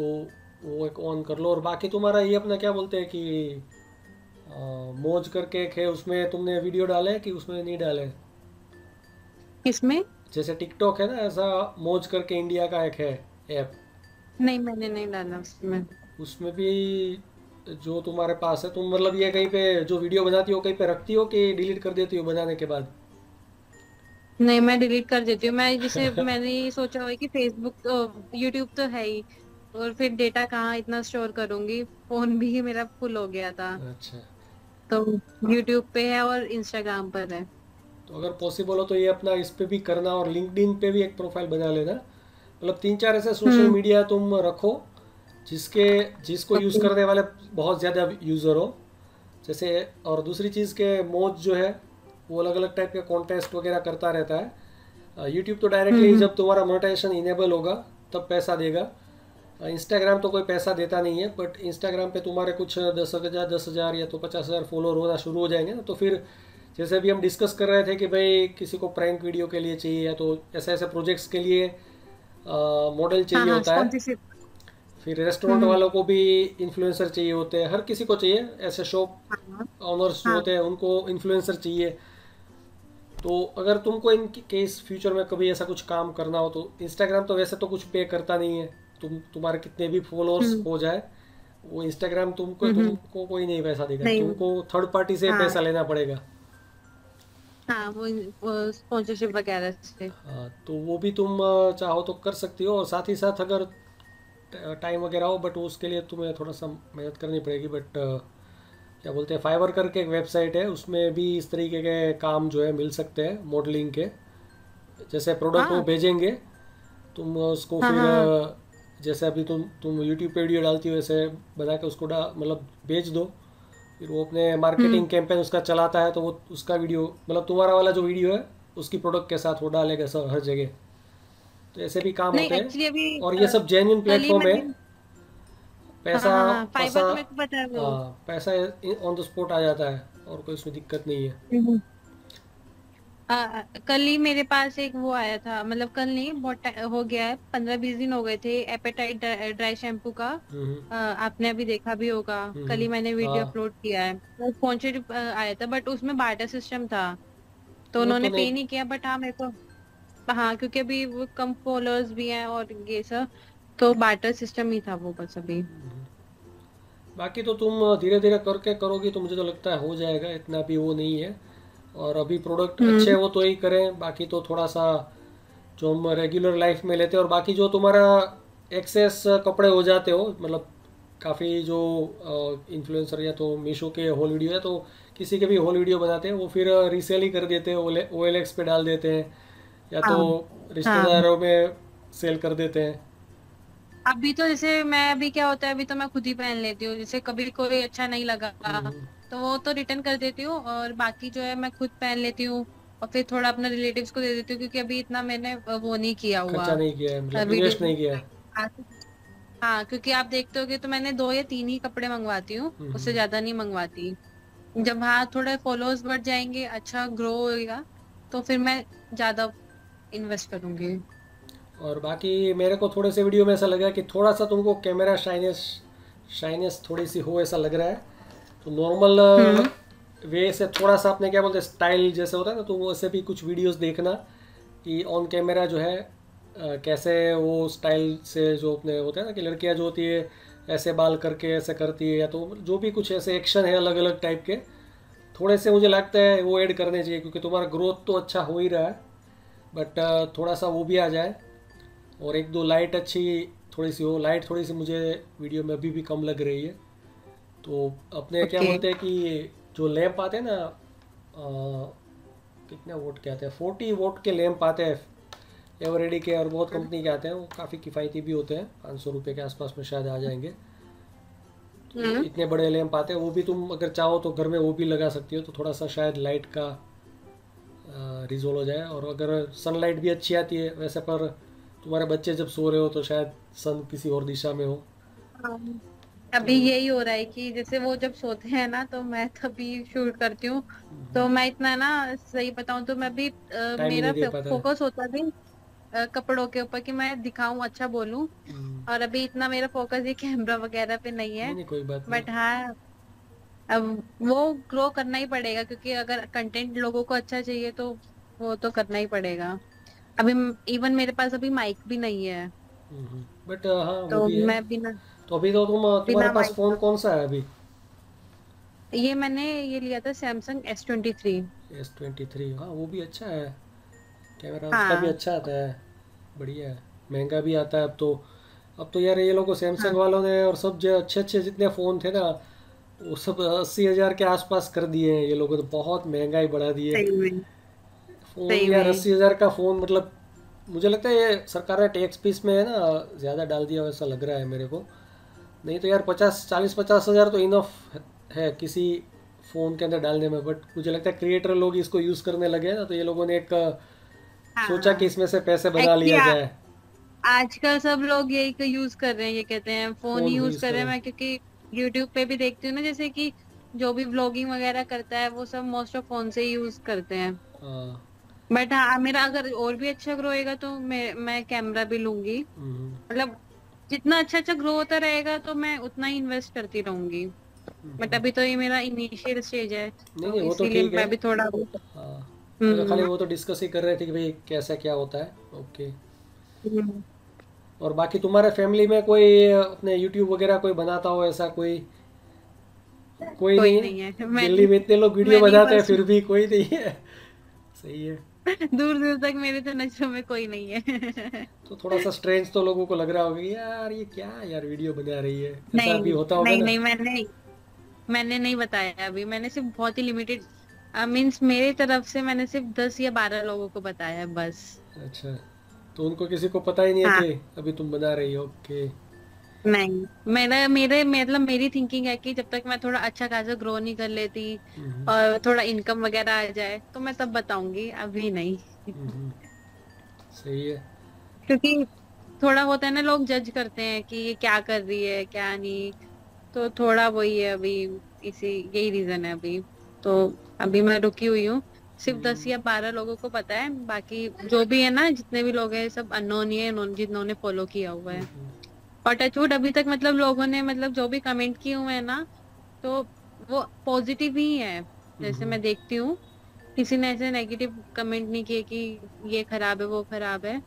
वो एक ऑन कर लो। और बाकी तुम्हारा ये अपना क्या बोलते हैं कि अ, मौज करके एक है उसमें तुमने वीडियो डाले कि उसमें नहीं डाले किसमें? जैसे टिकटॉक है ना ऐसा मौज करके इंडिया का एक है ऐप नहीं मैंने नहीं डाला उसमें। उसमें भी जो तुम्हारे पास है तुम मतलब ये कहीं पे जो वीडियो बनाती हो कहीं पे रखती हो कि डिलीट कर देती हो बनाने के बाद? नहीं मैं डिलीट कर देती हूँ। मैं [laughs] जैसे मैंने सोचा हुआ है कि फेसबुक तो यूट्यूब तो है ही। और फिर डेटा कहाँ इतना स्टोर करूँगी? फ़ोन भी मेरा फुल हो गया था। अच्छा। तो यूट्यूब पे है और इंस्टाग्राम पर है। तो अगर पॉसिबल हो तो ये अपना इस पे भी करना और लिंक्डइन पे भी एक प्रोफ़ाइल बना लेना। मतलब तीन चार ऐसे सोशल हम्म। मीडिया तुम रखो जिसके जिसको यूज़ करने वाले बहुत ज़्यादा यूज़र हो। जैसे और दूसरी चीज़ के मोज जो है वो अलग अलग टाइप के कॉन्टेस्ट वगैरह करता रहता है। यूट्यूब तो डायरेक्टली हम्म जब तुम्हारा मोनेटाइजेशन इनेबल होगा तब पैसा देगा। इंस्टाग्राम तो कोई पैसा देता नहीं है बट इंस्टाग्राम पे तुम्हारे कुछ दस हज़ार दस हज़ार या तो पचास हज़ार फॉलोअर होना शुरू हो जाएँगे ना तो फिर जैसे अभी हम डिस्कस कर रहे थे कि भाई किसी को प्रैंक वीडियो के लिए चाहिए या तो ऐसे ऐसे प्रोजेक्ट्स के लिए मॉडल हाँ चाहिए हाँ होता है। फिर रेस्टोरेंट हम्म। वालों को भी इन्फ्लुएंसर चाहिए होते हैं हर किसी को चाहिए ऐसे शॉप हाँ। ऑनर्स जो हाँ। होते हैं उनको इन्फ्लुएंसर चाहिए। तो अगर तुमको इन केस फ्यूचर में कभी ऐसा कुछ काम करना हो तो इंस्टाग्राम तो वैसे तो कुछ पे करता नहीं है। तुम तुम्हारे कितने भी फॉलोअर्स हम्म। हो जाए वो इंस्टाग्राम तुमको तुमको कोई नहीं पैसा देगा। तुमको थर्ड पार्टी से हाँ। पैसा लेना पड़ेगा। हाँ वो वो स्पॉन्सरशिप वगैरह से। हाँ तो वो भी तुम चाहो तो कर सकती हो और साथ ही साथ अगर टाइम वगैरह हो बट उसके लिए तुम्हें थोड़ा सा मेहनत करनी पड़ेगी बट क्या बोलते हैं फाइवर करके एक वेबसाइट है उसमें भी इस तरीके के काम जो है मिल सकते हैं मॉडलिंग के। जैसे प्रोडक्ट वो हाँ भेजेंगे तुम उसको हाँ फिर हाँ। जैसे अभी तुम तुम यूट्यूब पे वीडियो डालती हो वैसे बना के उसको मतलब भेज दो। फिर वो अपने मार्केटिंग हम्म। कैंपेन उसका चलाता है तो वो उसका वीडियो मतलब तुम्हारा वाला जो वीडियो है उसकी प्रोडक्ट के साथ वो डालेगा सर हर जगह। तो ऐसे भी काम होते हैं। और ये सब जेन्युइन प्लेटफॉर्म है। पैसा हाँ पैसा तो है हाँ पैसा ऑन द स्पॉट आ जाता है और कोई उसमें दिक्कत नहीं है। हम्म। आ, आ, कल ही मेरे पास एक वो आया था मतलब कल नहीं बहुत हो गया है पंद्रह बीस दिन हो गए थे एपेटाइट ड्राई शैम्पू का। हम्म। आ, आपने अभी देखा भी होगा हम्म कल ही हम्म, मैंने वीडियो हाँ अपलोड किया है। वो स्पॉन्सर्ड आया था बट उसमें बार्टर सिस्टम था। तो तो उन्होंने पे नहीं। किया बट हाँ मेरे को हाँ क्योंकि अभी वो कम फॉलोअर्स भी हैं और ये सब तो बार्टर सिस्टम ही था वो बस अभी। हम्म। बाकी तो तुम धीरे धीरे करके करोगी तो मुझे तो लगता है हो जाएगा इतना भी वो नहीं है। और अभी प्रोडक्ट अच्छे हम्म हो तो ही करें बाकी तो थोड़ा सा जो हम रेगुलर लाइफ में लेते हैं और बाकी जो तुम्हारा एक्सेस कपड़े हो जाते हो मतलब काफ़ी जो इन्फ्लुएंसर या तो मीशो के होल वीडियो है तो किसी के भी होल वीडियो बनाते हैं वो फिर रीसेल ही कर देते हैं ओ एल एक्स पे डाल देते हैं। या तो हाँ। हाँ। रिश्तेदारों में सेल कर देते हैं। अभी तो जैसे मैं अभी क्या होता है अभी तो मैं खुद ही पहन लेती हूँ। जैसे कभी कोई अच्छा नहीं लगा हम्म, तो वो तो रिटर्न कर देती हूँ और बाकी जो है मैं खुद पहन लेती हूँ और फिर थोड़ा अपने रिलेटिव्स को दे देती हूँ क्योंकि अभी इतना मैंने वो नहीं किया हुआ। नहीं किया है मतलब इन्वेस्ट नहीं किया हाँ। क्योंकि आप देखते होगे तो मैंने दो या तीन ही कपड़े मंगवाती हूँ हम्म, उससे ज़्यादा नहीं मंगवाती। जब हाँ थोड़े फॉलोअर्स बढ़ जाएँगे अच्छा ग्रो होगा तो फिर मैं ज़्यादा इन्वेस्ट करूँगी। और बाकी मेरे को थोड़े से वीडियो में ऐसा लगा कि थोड़ा सा तुमको कैमरा शाइनेस शाइनेस थोड़ी सी हो ऐसा लग रहा है। तो नॉर्मल हम्म। वे से थोड़ा सा आपने क्या बोलते हैं स्टाइल जैसे होता है ना तो वो ऐसे भी कुछ वीडियोस देखना कि ऑन कैमरा जो है अ, कैसे वो स्टाइल से जो अपने होते हैं ना कि लड़कियाँ जो होती है ऐसे बाल करके ऐसे करती है या तो जो भी कुछ ऐसे एक्शन है अलग अलग टाइप के थोड़े से मुझे लगता है वो ऐड करने चाहिए क्योंकि तुम्हारा ग्रोथ तो अच्छा हो ही रहा है। बट थोड़ा सा वो भी आ जाए। और एक दो लाइट अच्छी थोड़ी सी हो। लाइट थोड़ी सी मुझे वीडियो में अभी भी कम लग रही है। तो अपने क्या बोलते हैं कि जो लैंप आते हैं ना अ, कितने वोट के आते हैं? फोर्टी वोट के लैंप आते हैं। एवरेडी के और बहुत कंपनी के आते हैं। वो काफ़ी किफ़ायती भी होते हैं। पाँच सौ रुपये के आसपास में शायद आ जाएँगे। तो इतने बड़े लैंप आते हैं। वो भी तुम अगर चाहो तो घर में वो भी लगा सकती हो। तो थोड़ा सा शायद लाइट का रिजोल्व हो जाए और अगर सनलाइट भी अच्छी आती है वैसे पर तुम्हारे बच्चे जब सो रहे हो तो शायद सन किसी और दिशा में हो। हाँ। तो अभी यही हो रहा है कि जैसे वो जब सोते हैं ना तो मैं तभी शूट करती हूँ। तो मैं इतना ना सही बताऊँ तो मैं भी ही मेरा फोकस होता भी कपड़ों के ऊपर कि मैं दिखाऊँ अच्छा बोलूँ। हम्म, और अभी इतना मेरा फोकस ये कैमरा वगैरह पे नहीं नहीं है। नहीं कोई बात नहीं। बट हाँ अब वो ग्रो करना ही पड़ेगा क्योंकि अगर कंटेंट लोगों को अच्छा चाहिए तो वो तो करना ही पड़ेगा। अभी इवन मेरे पास अभी माइक भी नहीं है। बट हाँ तो भी मैं बिना तो अभी तो तुम तुम्हारे पास फ़ोन कौन सा है अभी? ये मैंने ये लिया था Samsung S twenty three S twenty three हाँ वो भी अच्छा है। कैमरा हाँ. उसका भी हाँ। अच्छा आता है। बढ़िया है। महँगा भी आता है अब तो। अब तो यार ये लोगों सैमसंग हाँ। वालों ने और सब जो अच्छे अच्छे जितने फ़ोन थे ना वो सब अस्सी हज़ार के आसपास कर दिए हैं। ये लोगों ने तो बहुत महँगाई बढ़ा दी है। फ़ोन यार अस्सी हज़ार का फ़ोन मतलब मुझे लगता है ये सरकार ने टैक्स फ़ीस में है ना ज़्यादा डाल दिया वैसा लग रहा है मेरे को। नहीं तो यार पचास चालीस पचास हज़ार तो इनफ है किसी फ़ोन के अंदर डालने में बट मुझे लगता है क्रिएटर लोग इसको यूज़ करने लगे हैं ना तो ये लोगों ने एक अ, सोचा कि हाँ। इसमें से पैसे बना लिया जाए। आजकल सब लोग यही यूज़ कर रहे हैं ये कहते हैं फ़ोन ही फ़ोन यूज़ यूज़ कर रहे हैं मैं क्योंकि यूट्यूब पे भी देखती हूँ ना जैसे कि जो भी व्लॉगिंग वगैरह करता है वो सब मोस्ट ऑफ़ फ़ोन से ही यूज़ करते हैं। हाँ। बट हाँ मेरा अगर और भी अच्छा ग्रो होएगा तो मैं मैं कैमरा भी लूँगी। हम्म, मतलब जितना अच्छा अच्छा ग्रो होता रहेगा तो मैं उतना ही इन्वेस्ट करती रहूँगी। बट हम्म। अभी तो ये मेरा इनिशियल स्टेज है नहीं तो वो तो ठीक है। मैं भी थोड़ा हाँ। तो खाली हम्म। वो तो डिस्कस ही कर रहे थे कि भाई कैसा क्या होता है। ओके और बाकी तुम्हारे फैमिली में कोई अपने यूट्यूब वगैरह कोई बनाता हो ऐसा कोई? कोई कोई नहीं है। दिल्ली में इतने लोग वीडियो बनाते हैं फिर भी कोई नहीं है। सही है। [laughs] दूर दूर तक मेरे तो नज़रों में कोई नहीं है। तो थोड़ा सा स्ट्रेंज तो लोगों को लग रहा होगा यार ये क्या यार वीडियो बना रही है? ऐसा नहीं भी होता होगा नहीं नहीं मैंने मैंने नहीं बताया अभी। मैंने सिर्फ़ बहुत ही लिमिटेड मीन्स मेरे तरफ़ से मैंने सिर्फ़ दस या बारह लोगों को बताया बस। अच्छा। तो उनको किसी को पता ही नहीं है हाँ। कि अभी तुम बना रही हो ओके नहीं। मेरा मेरे मतलब मेरी थिंकिंग है कि जब तक मैं थोड़ा अच्छा खासा ग्रो नहीं कर लेती हम्म, और थोड़ा इनकम वगैरह आ जाए तो मैं तब बताऊँगी अभी नहीं। हम्म, सही है। क्योंकि थोड़ा होता है ना लोग जज करते हैं कि ये क्या कर रही है क्या नहीं। तो थोड़ा वही है अभी इसी यही रीजन है अभी। तो अभी मैं रुकी हुई हूँ। सिर्फ़ दस हम्म, या बारह लोगों को पता है बाकी जो भी है ना जितने भी लोग हैं सब अनोन ही है जिन्होंने फॉलो किया हुआ है। हम्म, और टचवुड अभी तक मतलब लोगों ने मतलब जो भी कमेंट किए हुए हैं ना तो वो पॉजिटिव ही है जैसे हम्म। मैं देखती हूँ। किसी ने ऐसे नेगेटिव कमेंट नहीं किए कि ये खराब है वो खराब है।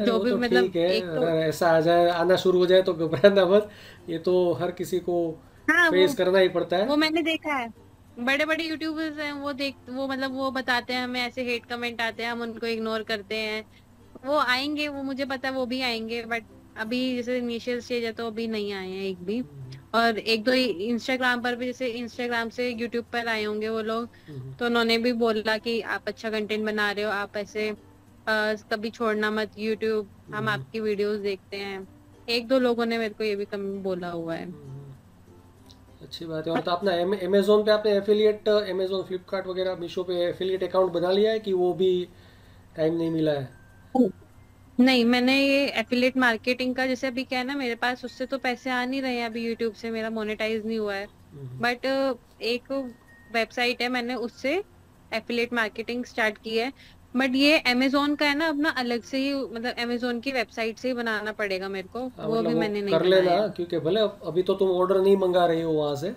जो भी तो मतलब एक तो ऐसा आ जाए आना शुरू हो जाए तो घबराना [laughs] मत ये तो हर किसी को हाँ फेस करना ही पड़ता है। वो मैंने देखा है। बड़े बड़े यूट्यूबर्स हैं वो देख वो मतलब वो बताते हैं हमें ऐसे हेट कमेंट आते हैं हम उनको इग्नोर करते हैं। वो आएँगे वो मुझे पता है वो भी आएँगे बट अभी जैसे इनिशियल स्टेज है तो अभी नहीं आए हैं एक भी। और एक दो इंस्टाग्राम पर भी जैसे इंस्टाग्राम से यूट्यूब पर आए होंगे वो लोग हम्म, तो उन्होंने भी बोला कि आप अच्छा कंटेंट बना रहे हो आप ऐसे कभी छोड़ना मत यूट्यूब हम हम्म, आपकी वीडियोस देखते हैं। एक दो लोगों ने मेरे को ये भी कम बोला हुआ है। हम्म। अच्छी बात है। और तो अपना अमेजोन पे आपने एफिलिएट अमेजोन फ्लिपकार्ट वगैरह मीशो पे एफिलिएट अकाउंट बना लिया है कि वो भी टाइम नहीं मिला है? नहीं मैंने ये एफिलेट मार्केटिंग का जैसे अभी क्या है ना मेरे पास उससे तो पैसे आ नहीं रहे हैं अभी यूट्यूब से मेरा मोनेटाइज नहीं हुआ है। बट हम्म। एक वेबसाइट है मैंने उससे एफिलेट मार्केटिंग स्टार्ट की है। बट ये अमेजोन का है ना अपना अलग से ही मतलब अमेजोन की वेबसाइट से ही बनाना पड़ेगा मेरे को। हाँ, वो मतलब भी मैंने नहीं कर लेना क्योंकि भले अभी तो तुम ऑर्डर नहीं मंगा रही हो वहाँ से।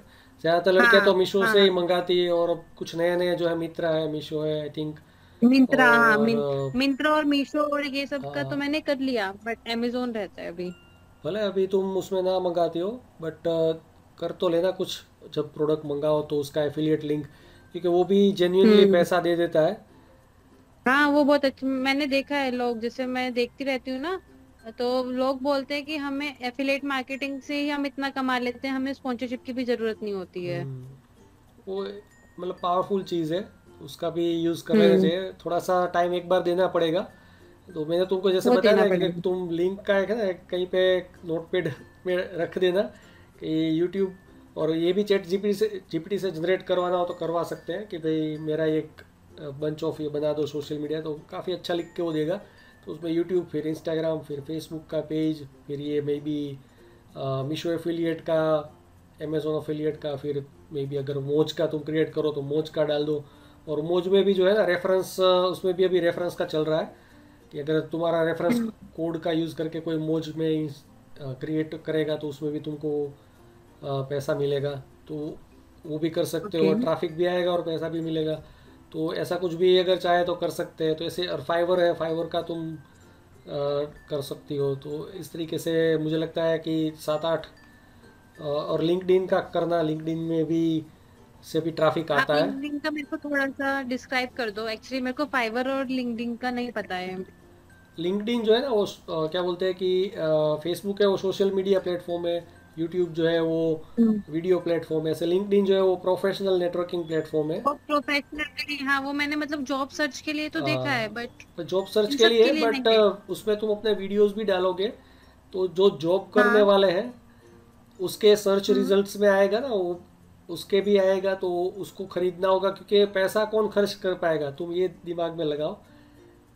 ज़्यादातर लड़के हाँ, तो मीशो हाँ, से ही। मंगाती है और अब कुछ नए नए जो है मित्रा है मीशो है आई थिंक मिंत्रा हाँ मिंत्रा और मीशो और ये सब का तो हाँ। मैंने कर लिया बट अमेजोन रहता है अभी। भले अभी तुम उसमें ना मंगाती हो बट कर तो लेना कुछ। जब प्रोडक्ट मंगाओ तो उसका एफिलिएट लिंक क्योंकि वो भी जेन्यूनली हम्म। पैसा दे देता है। हाँ वो बहुत अच्छा मैंने देखा है लोग जैसे मैं देखती रहती हूँ ना तो लोग बोलते हैं कि हमें एफिलेट मार्केटिंग से ही हम इतना कमा लेते हैं हमें स्पॉन्सरशिप की भी ज़रूरत नहीं होती है हम्म। वो मतलब पावरफुल चीज़ है उसका भी यूज़ कर लेना हम्म। चाहिए थोड़ा सा टाइम एक बार देना पड़ेगा तो मैंने तुमको जैसे बताया ना कि तुम लिंक का एक ना कहीं पे नोट पेड [laughs] में रख देना कि यूट्यूब और ये भी चैट जीपीटी से जीपीटी से जनरेट करवाना हो तो करवा सकते हैं कि भाई मेरा एक बंच ऑफ़ ये बना दो सोशल मीडिया तो काफ़ी अच्छा लिख के वो देगा। तो उसमें यूट्यूब फिर इंस्टाग्राम फिर फेसबुक का पेज फिर ये मे बी मीशो एफिलिएट का अमेजोन एफिलिएट का फिर मे बी अगर मोज का तुम क्रिएट करो तो मोज का डाल दो। और मोज में भी जो है ना रेफरेंस उसमें भी अभी रेफरेंस का चल रहा है कि अगर तुम्हारा रेफरेंस कोड का यूज़ करके कोई मोज में क्रिएट करेगा तो उसमें भी तुमको पैसा मिलेगा। तो वो भी कर सकते okay. हो ट्रैफ़िक भी आएगा और पैसा भी मिलेगा। तो ऐसा कुछ भी अगर चाहे तो कर सकते हैं। तो ऐसे और फाइवर है फाइवर का तुम आ, कर सकती हो। तो इस तरीके से मुझे लगता है कि सात आठ और लिंकड का करना लिंकड में भी से भी ट्रैफ़िक आता है। लिंक्डइन का मेरे को थोड़ा सा डिस्क्राइब कर दो। एक्चुअली मेरे को फाइवर और लिंक्डइन का नहीं पता है। लिंक्डइन जो है ना वो क्या बोलते हैं कि फेसबुक है वो सोशल मीडिया प्लेटफॉर्म है। यूट्यूब जो है वो वीडियो हम्म। प्लेटफॉर्म है ऐसे लिंक्डइन जो है वो प्रोफेशनल नेटवर्किंग प्लेटफॉर्म है प्रोफेशनल हाँ वो मैंने मतलब जॉब सर्च के लिए तो देखा है बट जॉब सर्च के लिए बट उसमें तुम अपने वीडियोस भी डालोगे तो जो जॉब करने हाँ। वाले हैं उसके सर्च रिजल्ट्स हम्म। में आएगा ना वो उसके भी आएगा तो उसको खरीदना होगा क्योंकि पैसा कौन खर्च कर पाएगा तुम ये दिमाग में लगाओ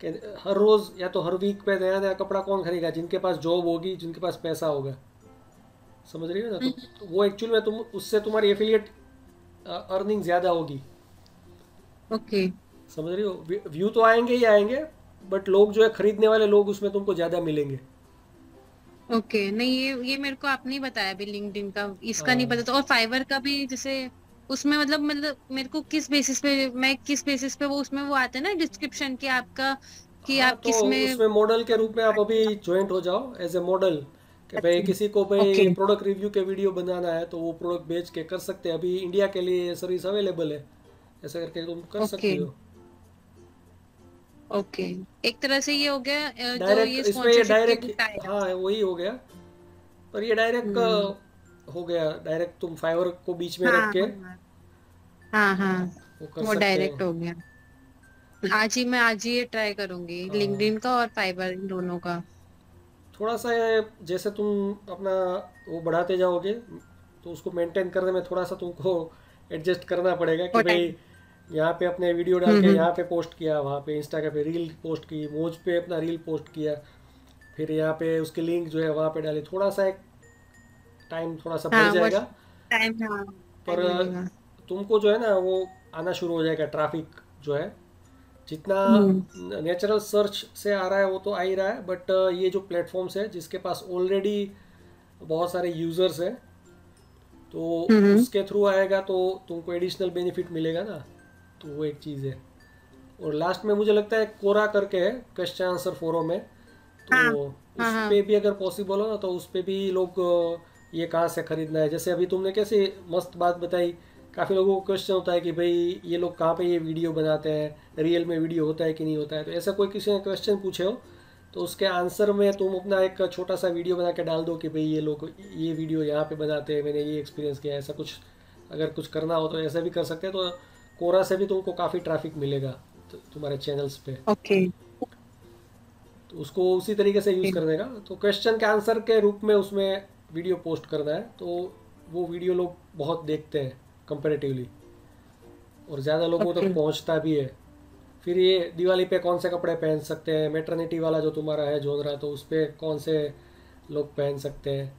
कि हर रोज़ या तो हर वीक पे नया नया कपड़ा कौन खरीदेगा जिनके पास जॉब होगी जिनके पास पैसा होगा समझ रही हो ना? तो, तो वो एक्चुअल में तुम उससे तुम्हारी एफिलिएट अर्निंग ज़्यादा होगी। ओके समझ रही हो? व्यू तो आएँगे ही आएँगे बट लोग जो है खरीदने वाले लोग उसमें तुमको ज़्यादा मिलेंगे। ओके okay, नहीं ये ये मेरे को आपने ही बताया अभी लिंक्डइन का। इसका नहीं पता था और फाइवर का भी जैसे उसमें मतलब मतलब मेरे को किस बेसिस पे मैं किस बेसिस पे वो उसमें वो आते हैं ना डिस्क्रिप्शन की आपका कि हाँ, आप तो किसमें उसमें मॉडल के रूप में आप अभी ज्वाइंट हो जाओ एज ए मॉडल कि भाई किसी को भाई okay. प्रोडक्ट रिव्यू के वीडियो बनाना है तो वो प्रोडक्ट बेच के कर सकते हैं। अभी इंडिया के लिए सर्विस अवेलेबल है। ऐसा करके तुम कर okay. सकते हो। Okay okay. एक तरह से ये हो गया जो ये इसमें ये डायरेक्ट हाँ वही हो गया। पर ये डायरेक्ट हम्म। हो गया। डायरेक्ट तुम फाइवर को बीच में हाँ, रख के हाँ हाँ। वो, वो डायरेक्ट हो। गया। आज ही मैं आज ही ये ट्राई करूँगी लिंक्डइन हाँ। का और फाइबर दोनों का। थोड़ा सा जैसे तुम अपना वो बढ़ाते जाओगे तो उसको मेंटेन करने में थोड़ा सा तुमको एडजस्ट करना पड़ेगा कि भाई यहाँ पे अपने वीडियो डाल के यहाँ पे पोस्ट किया वहाँ पे इंस्टाग्राम पे रील पोस्ट की मोज पे अपना रील पोस्ट किया फिर यहाँ पे उसके लिंक जो है वहाँ पे डाले। थोड़ा सा एक टाइम थोड़ा सा बढ़ हाँ, जाएगा। टाइम हाँ, पर तुमको जो है ना वो आना शुरू हो जाएगा ट्रैफ़िक जो है। जितना नेचुरल हम्म। सर्च से आ रहा है वो तो आ ही रहा है बट ये जो प्लेटफॉर्म्स है जिसके पास ऑलरेडी बहुत सारे यूज़र्स हैं तो उसके थ्रू आएगा तो तुमको एडिशनल बेनिफिट मिलेगा ना। तो वो एक चीज़ है। और लास्ट में मुझे लगता है कोरा करके है क्वेश्चन आंसर फोरम में। तो हाँ, उस हाँ, हाँ। पे भी अगर पॉसिबल हो ना तो उस पर भी लोग ये कहाँ से खरीदना है? जैसे अभी तुमने कैसे मस्त बात बताई काफ़ी लोगों को क्वेश्चन होता है कि भाई ये लोग कहाँ पे ये वीडियो बनाते हैं? रियल में वीडियो होता है कि नहीं होता है? तो ऐसा कोई किसी ने क्वेश्चन पूछे हो? तो उसके आंसर में तुम अपना एक छोटा सा वीडियो बना के डाल दो कि भाई ये लोग ये वीडियो यहाँ पे बनाते हैं मैंने ये एक्सपीरियंस किया ऐसा कुछ अगर कुछ करना हो तो ऐसा भी कर सकते हैं। तो कोरा से भी तुमको काफ़ी ट्रैफ़िक मिलेगा तो तुम्हारे चैनल्स पे। ओके तो उसको उसी तरीके से यूज़ करने का। तो क्वेश्चन के आंसर के रूप में उसमें वीडियो पोस्ट करना है। तो वो वीडियो लोग बहुत देखते हैं। कंपेरेटिवली और ज़्यादा लोगों तक पहुँचता भी है। फिर ये दिवाली पे कौन से कपड़े पहन सकते हैं? मेटर्निटी वाला जो तुम्हारा है जोधरा तो उस पर कौन से लोग पहन सकते हैं?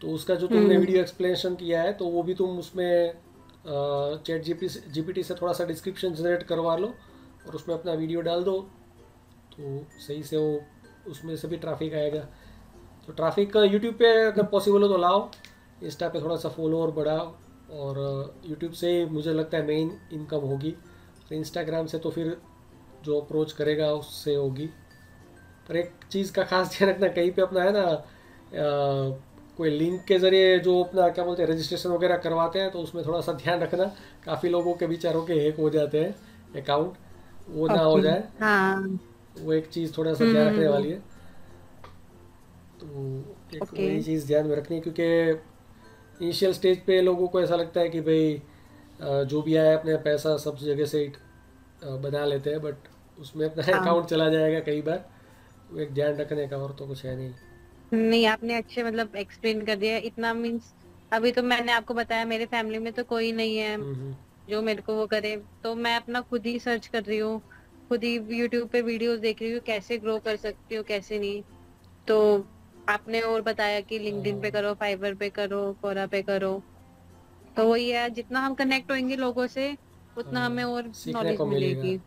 तो उसका जो तुमने वीडियो एक्सप्लेनेशन किया है तो वो भी तुम उसमें चैट जीपी जीपीटी से थोड़ा सा डिस्क्रिप्शन जनरेट करवा लो और उसमें अपना वीडियो डाल दो। तो सही से वो उसमें से भी ट्रैफ़िक आएगा। तो ट्रैफ़िक यूट्यूब पे अगर पॉसिबल हो तो लाओ। इंस्टा पे थोड़ा सा फॉलोअर बढ़ाओ। और यूट्यूब से ही मुझे लगता है मेन इनकम होगी। तो इंस्टाग्राम से तो फिर जो अप्रोच करेगा उससे होगी। पर एक चीज़ का खास ध्यान रखना कहीं पे अपना है ना अ, कोई लिंक के ज़रिए जो अपना क्या बोलते हैं रजिस्ट्रेशन वगैरह करवाते हैं तो उसमें थोड़ा सा ध्यान रखना। काफ़ी लोगों के बेचारों के हैक हो जाते हैं अकाउंट वो ना हो जाए। हाँ। वो एक चीज़ थोड़ा सा ध्यान रखने हम्म। वाली है। तो एक चीज़ ध्यान में रखनी है क्योंकि इनिशियल स्टेज पे लोगों को ऐसा लगता है कि भाई जो भी आया अपने पैसा सब जगह से बना लेते हैं बट उसमें अपना हाँ। अकाउंट चला जाएगा कई बार। एक ध्यान रखने का और तो कुछ है नहीं। नहीं आपने अच्छे मतलब एक्सप्लेन कर दिया। इतना मीन्स अभी तो मैंने आपको बताया मेरे फैमिली में तो कोई नहीं है हम्म हम्म। जो मेरे को वो करे। तो मैं अपना खुद ही सर्च कर रही हूँ खुद ही यूट्यूब पे वीडियोस देख रही हूँ कैसे ग्रो कर सकती हूँ कैसे नहीं। तो आपने और बताया कि लिंक्डइन पे हाँ, करो फाइबर पे करो कोरा पे करो। तो वही है जितना हम कनेक्ट होंगे लोगों से उतना हमें और नॉलेज मिलेगी।